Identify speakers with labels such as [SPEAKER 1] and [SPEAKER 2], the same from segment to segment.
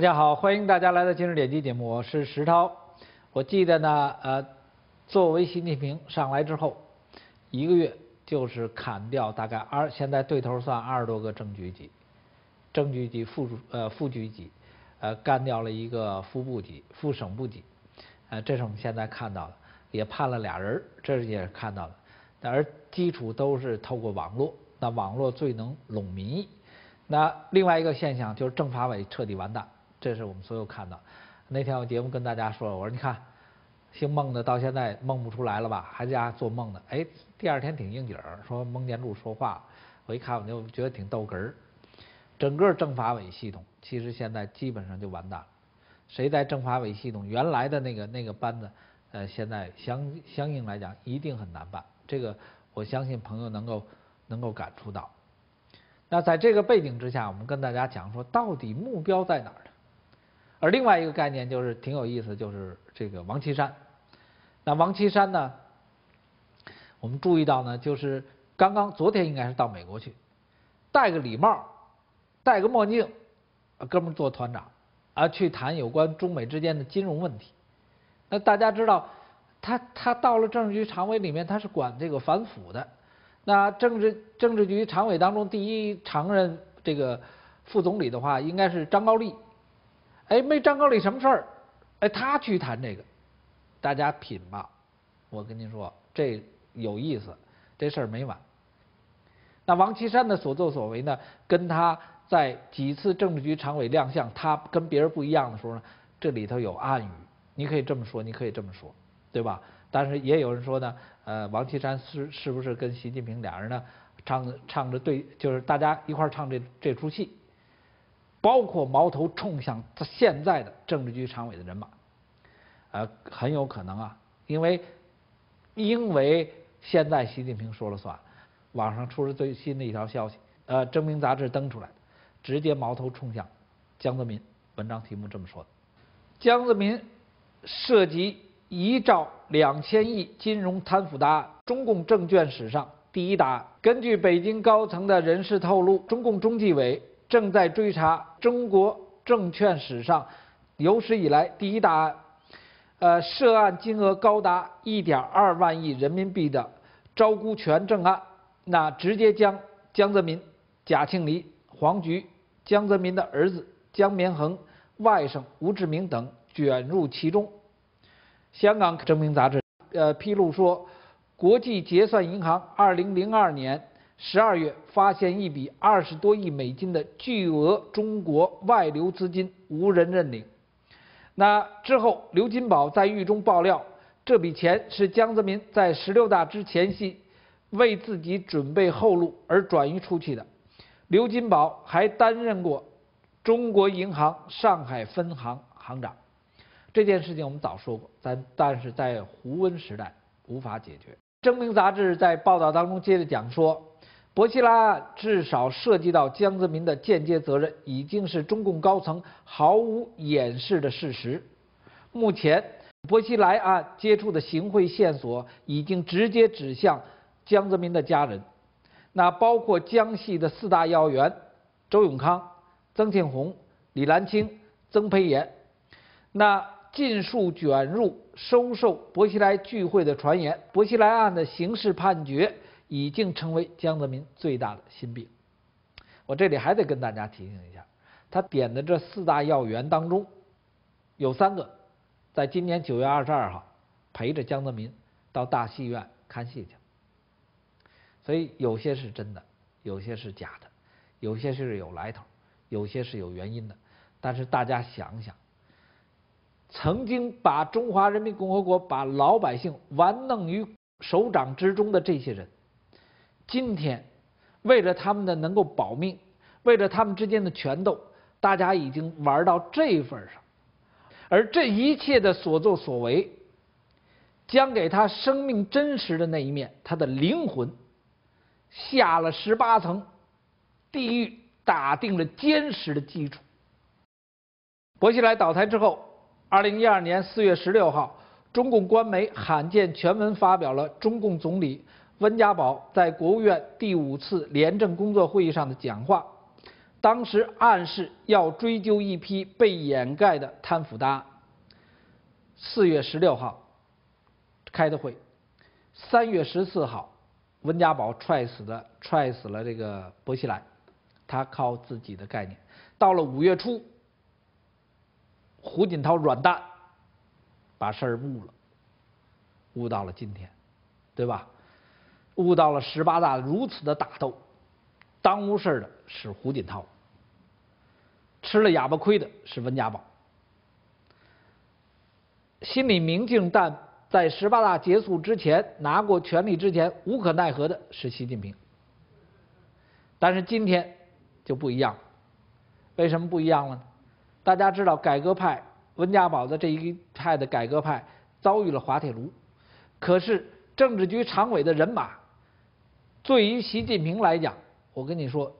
[SPEAKER 1] 大家好，欢迎大家来到今日点击节目，我是石涛。我记得呢，呃，作为习近平上来之后，一个月就是砍掉大概二，现在对头算二十多个正局级、正局级副呃副局级，呃，干掉了一个副部级、副省部级，呃，这是我们现在看到的，也判了俩人，这是也是看到的，而基础都是透过网络，那网络最能拢民意。那另外一个现象就是政法委彻底完蛋。这是我们所有看到。那天我节目跟大家说，我说你看，姓孟的到现在梦不出来了吧？还在家做梦呢。哎，第二天挺应景儿，说孟建柱说话，我一看我就觉得挺逗哏儿。整个政法委系统其实现在基本上就完蛋了。谁在政法委系统原来的那个那个班子，呃，现在相相应来讲一定很难办。这个我相信朋友能够能够感触到。那在这个背景之下，我们跟大家讲说，到底目标在哪儿呢？而另外一个概念就是挺有意思，就是这个王岐山。那王岐山呢，我们注意到呢，就是刚刚昨天应该是到美国去，戴个礼帽，戴个墨镜，哥们做团长，啊，去谈有关中美之间的金融问题。那大家知道，他他到了政治局常委里面，他是管这个反腐的。那政治政治局常委当中第一常任这个副总理的话，应该是张高丽。哎，没张高丽什么事儿，哎，他去谈这个，大家品吧。我跟您说，这有意思，这事儿没完。那王岐山的所作所为呢，跟他在几次政治局常委亮相，他跟别人不一样的时候呢，这里头有暗语。你可以这么说，你可以这么说，对吧？但是也有人说呢，呃，王岐山是是不是跟习近平俩人呢，唱唱着对，就是大家一块唱这这出戏。包括矛头冲向他现在的政治局常委的人马，呃，很有可能啊，因为因为现在习近平说了算，网上出了最新的一条消息，呃，《征明》杂志登出来，直接矛头冲向江泽民。文章题目这么说的：江泽民涉及一兆两千亿金融贪腐大案，中共证券史上第一大案。根据北京高层的人士透露，中共中纪委。正在追查中国证券史上有史以来第一大案，呃，涉案金额高达一点二万亿人民币的招股权证案，那直接将江泽民、贾庆黎、黄菊、江泽民的儿子江绵恒、外甥吴志明等卷入其中。香港证明杂志呃披露说，国际结算银行二零零二年。十二月发现一笔二十多亿美金的巨额中国外流资金无人认领。那之后，刘金宝在狱中爆料，这笔钱是江泽民在十六大之前夕为自己准备后路而转移出去的。刘金宝还担任过中国银行上海分行行长。这件事情我们早说过，但但是在胡温时代无法解决。证明杂志在报道当中接着讲说。薄熙来案至少涉及到江泽民的间接责任，已经是中共高层毫无掩饰的事实。目前，薄熙来案接触的行贿线索已经直接指向江泽民的家人，那包括江系的四大要员周永康、曾庆红、李兰清、曾培炎，那尽数卷入收受薄熙来聚会的传言。薄熙来案的刑事判决。已经成为江泽民最大的心病。我这里还得跟大家提醒一下，他点的这四大要员当中，有三个在今年九月二十二号陪着江泽民到大戏院看戏去。所以有些是真的，有些是假的，有些是有来头，有些是有原因的。但是大家想想，曾经把中华人民共和国、把老百姓玩弄于手掌之中的这些人。今天，为了他们的能够保命，为了他们之间的权斗，大家已经玩到这份上，而这一切的所作所为，将给他生命真实的那一面，他的灵魂，下了十八层地狱，打定了坚实的基础。薄熙来倒台之后，二零一二年四月十六号，中共官媒罕见全文发表了中共总理。温家宝在国务院第五次廉政工作会议上的讲话，当时暗示要追究一批被掩盖的贪腐大案。四月十六号开的会，三月十四号，温家宝踹死的踹死了这个薄熙来，他靠自己的概念。到了五月初，胡锦涛软蛋，把事儿误了，误到了今天，对吧？悟到了十八大如此的打斗，耽误事儿的是胡锦涛，吃了哑巴亏的是温家宝，心里明镜，但在十八大结束之前拿过权力之前无可奈何的是习近平。但是今天就不一样了，为什么不一样了呢？大家知道，改革派温家宝的这一派的改革派遭遇了滑铁卢，可是政治局常委的人马。对于习近平来讲，我跟你说，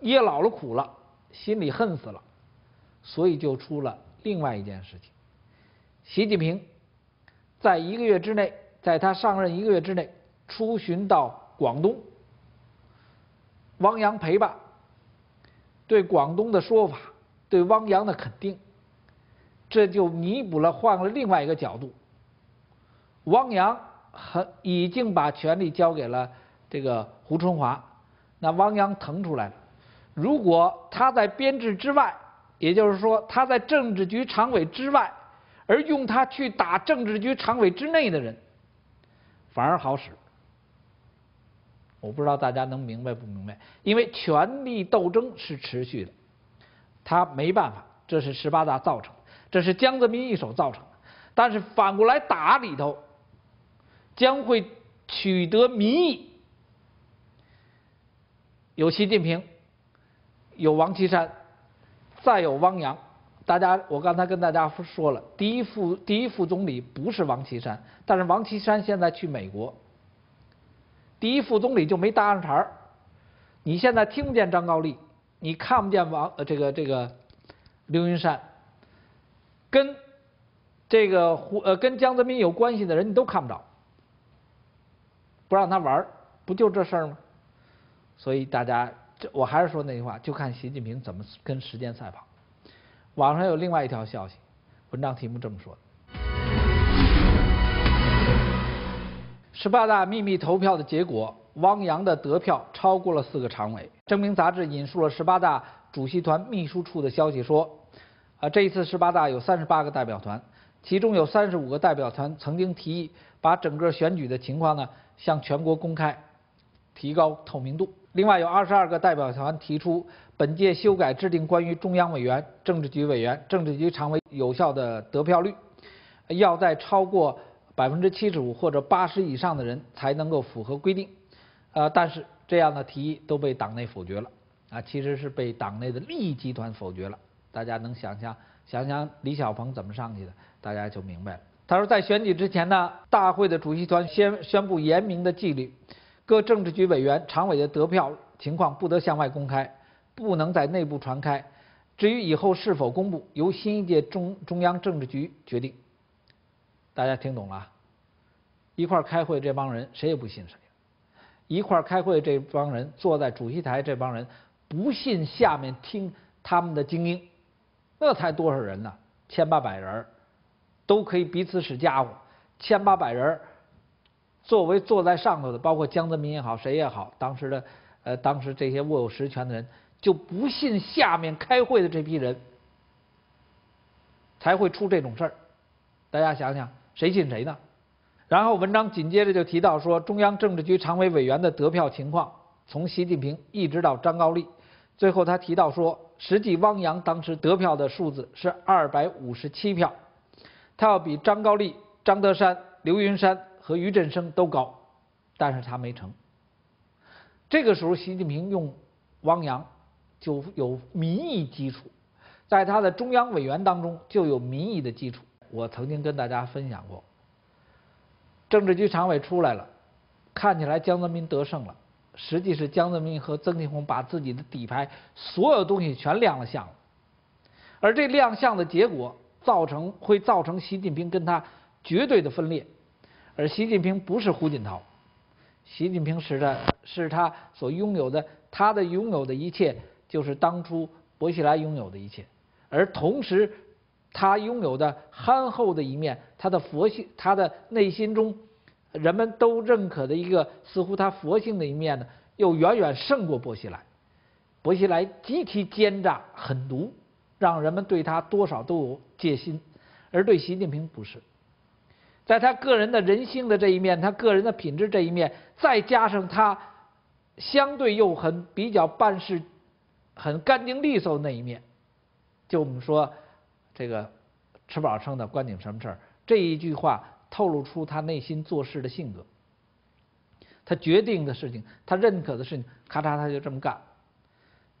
[SPEAKER 1] 噎老了苦了，心里恨死了，所以就出了另外一件事情。习近平在一个月之内，在他上任一个月之内，出巡到广东，汪洋陪伴，对广东的说法，对汪洋的肯定，这就弥补了换了另外一个角度。汪洋很已经把权力交给了。这个胡春华，那汪洋腾出来了。如果他在编制之外，也就是说他在政治局常委之外，而用他去打政治局常委之内的人，反而好使。我不知道大家能明白不明白？因为权力斗争是持续的，他没办法，这是十八大造成的，这是江泽民一手造成的。但是反过来打里头，将会取得民意。有习近平，有王岐山，再有汪洋。大家，我刚才跟大家说了，第一副第一副总理不是王岐山，但是王岐山现在去美国，第一副总理就没搭上茬儿。你现在听不见张高丽，你看不见王呃这个这个刘云山，跟这个胡呃跟江泽民有关系的人你都看不着，不让他玩儿，不就这事儿吗？所以大家，这我还是说那句话，就看习近平怎么跟时间赛跑。网上有另外一条消息，文章题目这么说：十八大秘密投票的结果，汪洋的得票超过了四个常委。证明杂志引述了十八大主席团秘书处的消息说，啊，这一次十八大有三十八个代表团，其中有三十五个代表团曾经提议把整个选举的情况呢向全国公开，提高透明度。另外有二十二个代表团提出，本届修改制定关于中央委员、政治局委员、政治局常委有效的得票率，要在超过百分之七十五或者八十以上的人才能够符合规定。呃，但是这样的提议都被党内否决了。啊，其实是被党内的利益集团否决了。大家能想象想想李小鹏怎么上去的，大家就明白了。他说，在选举之前呢，大会的主席团先宣布严明的纪律。各政治局委员、常委的得票情况不得向外公开，不能在内部传开。至于以后是否公布，由新一届中中央政治局决定。大家听懂了？一块开会这帮人谁也不信谁。一块开会这帮人坐在主席台，这帮人不信下面听他们的精英，那才多少人呢？千八百人，都可以彼此使家伙。千八百人。作为坐在上头的，包括江泽民也好，谁也好，当时的，呃，当时这些握有实权的人就不信下面开会的这批人才会出这种事儿。大家想想，谁信谁呢？然后文章紧接着就提到说，中央政治局常委委员的得票情况，从习近平一直到张高丽，最后他提到说，实际汪洋当时得票的数字是二百五十七票，他要比张高丽、张德山、刘云山。和于振声都高，但是他没成。这个时候，习近平用汪洋就有民意基础，在他的中央委员当中就有民意的基础。我曾经跟大家分享过，政治局常委出来了，看起来江泽民得胜了，实际是江泽民和曾庆红把自己的底牌所有东西全亮了相了，而这亮相的结果，造成会造成习近平跟他绝对的分裂。而习近平不是胡锦涛，习近平是他是他所拥有的，他的拥有的一切就是当初薄熙来拥有的一切，而同时他拥有的憨厚的一面，他的佛性，他的内心中人们都认可的一个似乎他佛性的一面呢，又远远胜过薄熙来。薄熙来极其奸诈狠毒，让人们对他多少都有戒心，而对习近平不是。在他个人的人性的这一面，他个人的品质这一面，再加上他相对又很比较办事很干净利索的那一面，就我们说这个吃饱撑的关你什么事儿？这一句话透露出他内心做事的性格。他决定的事情，他认可的事情，咔嚓他就这么干，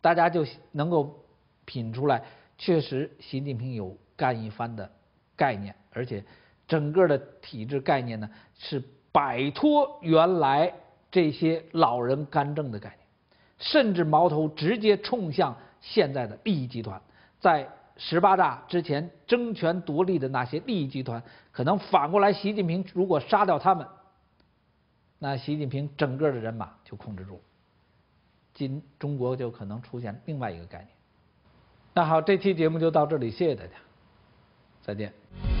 [SPEAKER 1] 大家就能够品出来，确实习近平有干一番的概念，而且。整个的体制概念呢，是摆脱原来这些老人干政的概念，甚至矛头直接冲向现在的利益集团。在十八大之前争权夺利的那些利益集团，可能反过来，习近平如果杀掉他们，那习近平整个的人马就控制住，今中国就可能出现另外一个概念。那好，这期节目就到这里，谢谢大家，再见。